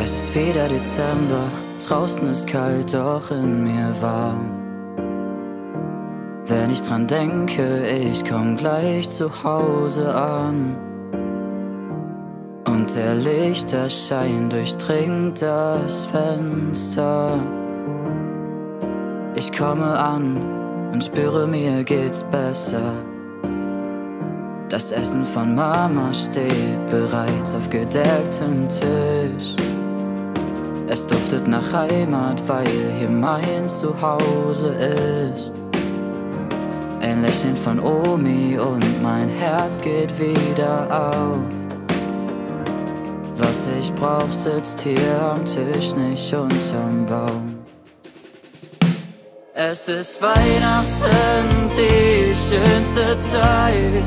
ist wieder Dezember, draußen ist kalt, doch in mir warm. Wenn ich dran denke, ich komm gleich zu Hause an. Und der Lichterschein durchdringt das Fenster. Ich komme an und spüre, mir geht's besser. Das Essen von Mama steht bereits auf gedecktem Tisch. Es duftet nach Heimat, weil hier mein Zuhause ist. Ein Lächeln von Omi und mein Herz geht wieder auf. Was ich brauch, sitzt hier am Tisch, nicht unterm Baum. Es ist Weihnachten, die schönste Zeit.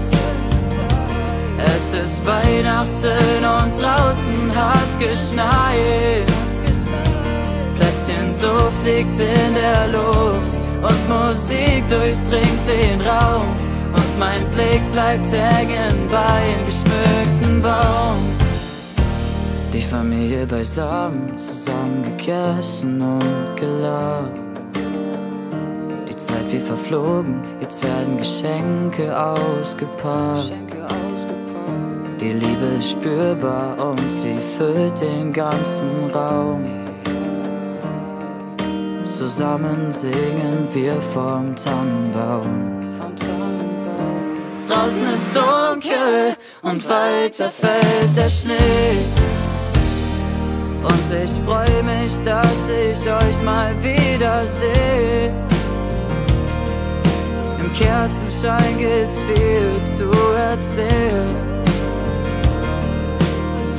Es ist Weihnachten und draußen hat's geschneit. Liegt in der Luft und Musik durchdringt den Raum. Und mein Blick bleibt hängen beim geschmückten Baum. Die Familie beisammen, zusammen gegessen und gelacht. Die Zeit wie verflogen, jetzt werden Geschenke ausgepackt. Die Liebe ist spürbar und sie füllt den ganzen Raum. Zusammen singen wir vom Tannenbaum. Draußen ist dunkel und weiter fällt der Schnee. Und ich freu mich, dass ich euch mal wiedersehe. Im Kerzenschein gibt's viel zu erzählen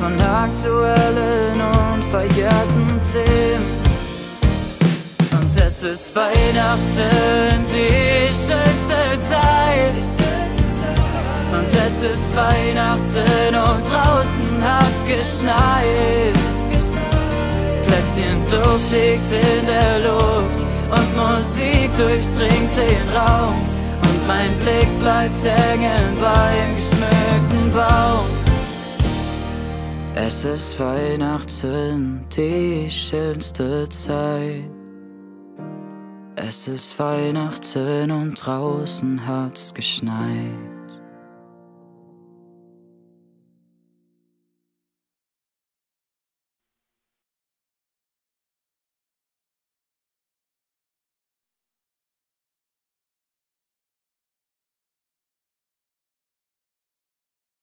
von aktuellen und verjährten Themen. Es ist Weihnachten, die schönste Zeit. Und es ist Weihnachten und draußen hat's geschneit. Plätzchen Duft liegt in der Luft und Musik durchdringt den Raum. Und mein Blick bleibt hängen beim geschmückten Baum. Es ist Weihnachten, die schönste Zeit. Es ist Weihnachten und draußen hat's geschneit.